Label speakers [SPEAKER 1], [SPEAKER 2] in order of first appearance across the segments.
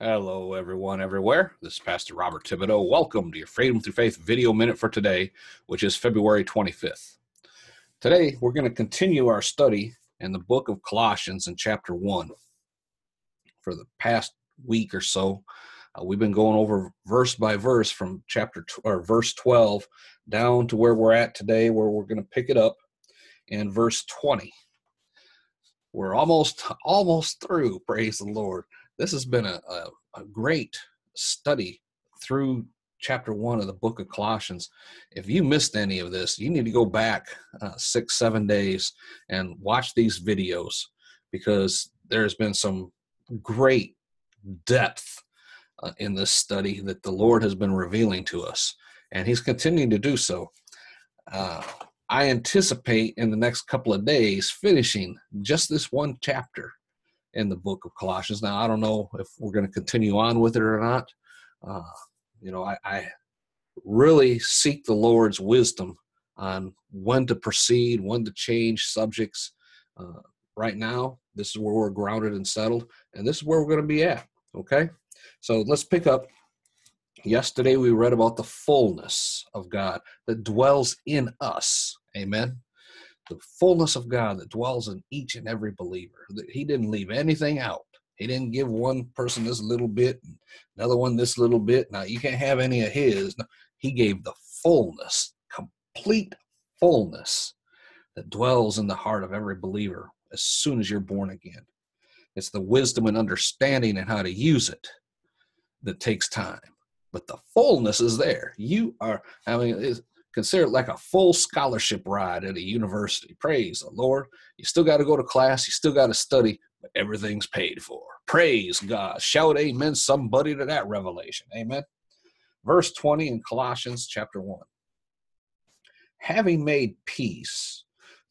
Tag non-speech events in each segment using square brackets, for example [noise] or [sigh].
[SPEAKER 1] Hello, everyone, everywhere. This is Pastor Robert Thibodeau. Welcome to your Freedom Through Faith video minute for today, which is February 25th. Today, we're going to continue our study in the book of Colossians in chapter 1. For the past week or so, uh, we've been going over verse by verse from chapter t- or verse 12 down to where we're at today, where we're going to pick it up in verse 20. We're almost almost through, praise the Lord this has been a, a, a great study through chapter one of the book of Colossians. If you missed any of this, you need to go back uh, six, seven days and watch these videos because there's been some great depth uh, in this study that the Lord has been revealing to us, and He's continuing to do so. Uh, I anticipate in the next couple of days finishing just this one chapter in the book of Colossians. Now, I don't know if we're going to continue on with it or not. Uh, you know, I, I, really seek the Lord's wisdom on when to proceed, when to change subjects. Uh, right now, this is where we're grounded and settled, and this is where we're going to be at. Okay, so let's pick up. Yesterday, we read about the fullness of God that dwells in us. Amen the fullness of God that dwells in each and every believer. That He didn't leave anything out. He didn't give one person this little bit, another one this little bit. Now you can't have any of his. No, he gave the fullness, complete fullness that dwells in the heart of every believer as soon as you're born again. It's the wisdom and understanding and how to use it that takes time. But the fullness is there. You are, I mean, consider it like a full scholarship ride at a university. Praise the Lord. You still got to go to class, you still got to study, but everything's paid for. Praise God. Shout amen, somebody to that revelation. Amen. Verse 20 in Colossians chapter 1. Having made peace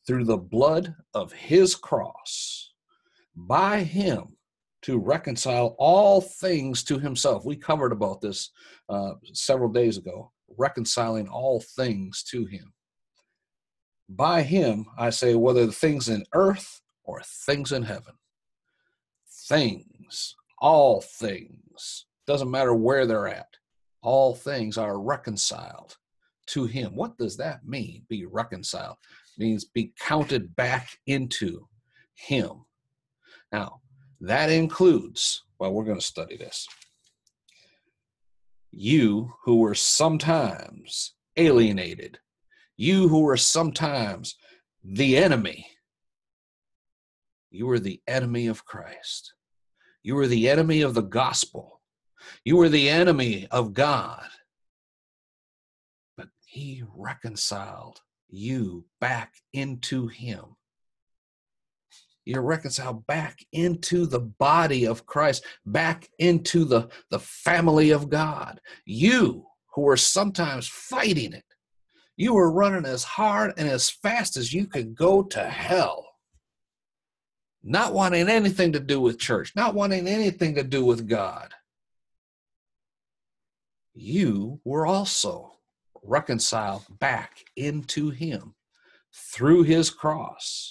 [SPEAKER 1] through the blood of his cross, by him to reconcile all things to himself. We covered about this uh, several days ago reconciling all things to him. By him, I say, whether the things in earth or things in heaven. Things, all things, doesn't matter where they're at, all things are reconciled to him. What does that mean, be reconciled? It means be counted back into him. Now, that includes, well, we're going to study this you who were sometimes alienated, you who were sometimes the enemy, you were the enemy of Christ. You were the enemy of the gospel. You were the enemy of God. But He reconciled you back into Him you're reconciled back into the body of Christ, back into the, the family of God. You who were sometimes fighting it, you were running as hard and as fast as you could go to hell. Not wanting anything to do with church, not wanting anything to do with God. You were also reconciled back into Him through His cross.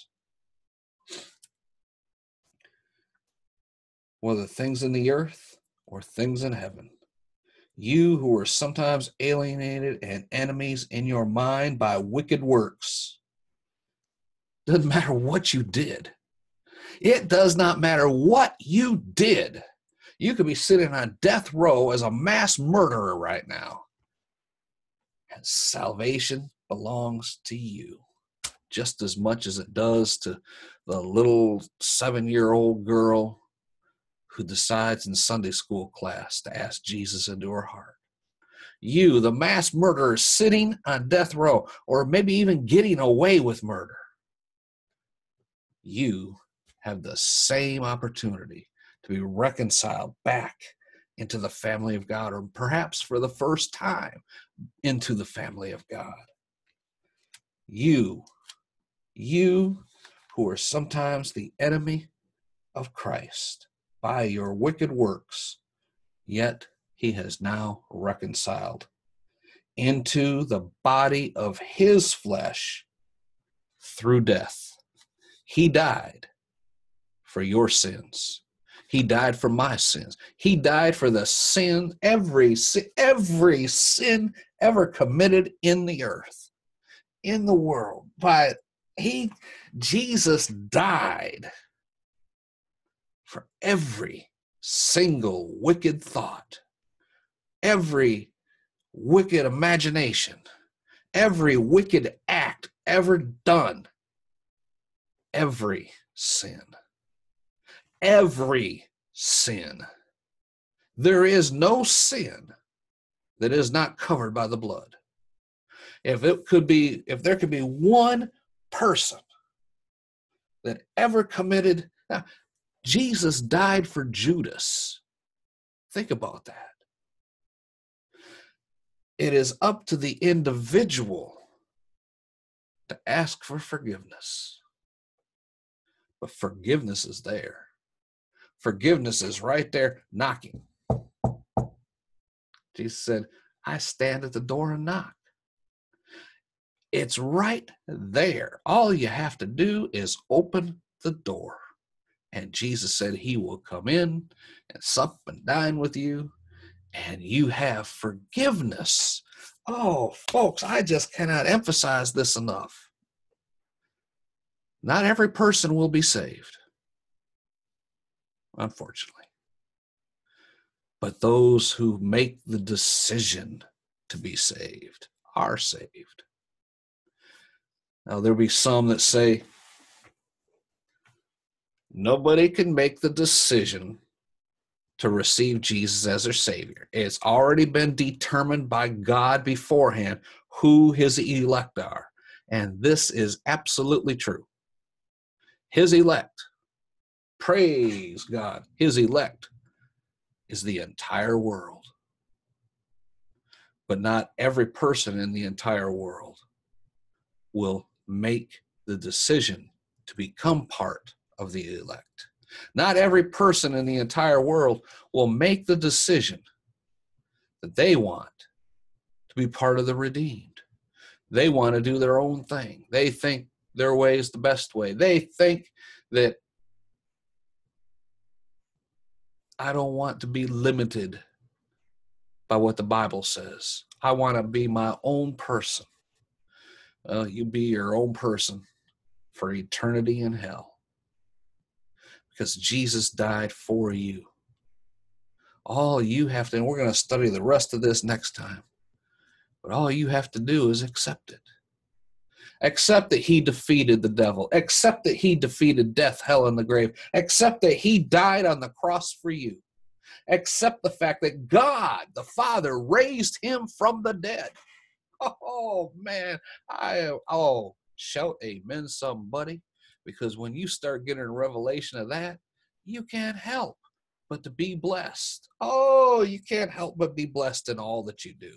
[SPEAKER 1] Whether things in the earth or things in heaven. You who were sometimes alienated and enemies in your mind by wicked works. Doesn't matter what you did. It does not matter what you did. You could be sitting on death row as a mass murderer right now. And salvation belongs to you just as much as it does to the little seven year old girl who decides in Sunday school class to ask Jesus into her heart. You, the mass murderer, sitting on death row, or maybe even getting away with murder, you have the same opportunity to be reconciled back into the family of God, or perhaps for the first time into the family of God. You, you who are sometimes the enemy of Christ, by your wicked works, yet he has now reconciled into the body of his flesh through death. He died for your sins. He died for my sins. He died for the sin, every sin, every sin ever committed in the earth, in the world. By he, Jesus died for every single wicked thought, every wicked imagination, every wicked act ever done, every sin. Every sin. There is no sin that is not covered by the blood. If it could be, if there could be one person that ever committed, now, Jesus died for Judas. Think about that. It is up to the individual to ask for forgiveness. But forgiveness is there. Forgiveness is right there knocking. Jesus said, I stand at the door and knock. It's right there. All you have to do is open the door. And Jesus said he will come in and sup and dine with you, and you have forgiveness. Oh, folks, I just cannot emphasize this enough. Not every person will be saved, unfortunately. But those who make the decision to be saved are saved. Now, there'll be some that say, nobody can make the decision to receive Jesus as their Savior. It's already been determined by God beforehand who His elect are. And this is absolutely true his elect. Praise God. His elect is the entire world. But not every person in the entire world will make the decision to become part of the elect. Not every person in the entire world will make the decision that they want to be part of the redeemed. They want to do their own thing. They think their way is the best way. They think that I don't want to be limited by what the Bible says. I want to be my own person. Uh, you be your own person for eternity in hell because Jesus died for you. All you have to, and we're going to study the rest of this next time, but all you have to do is accept it. Accept that he defeated the devil. Accept that he defeated death, hell, and the grave. Accept that he died on the cross for you. Accept the fact that God, the Father, raised him from the dead. [laughs] Oh, man. I, oh, shout amen, somebody. Because when you start getting a revelation of that, you can't help but to be blessed. Oh, you can't help but be blessed in all that you do.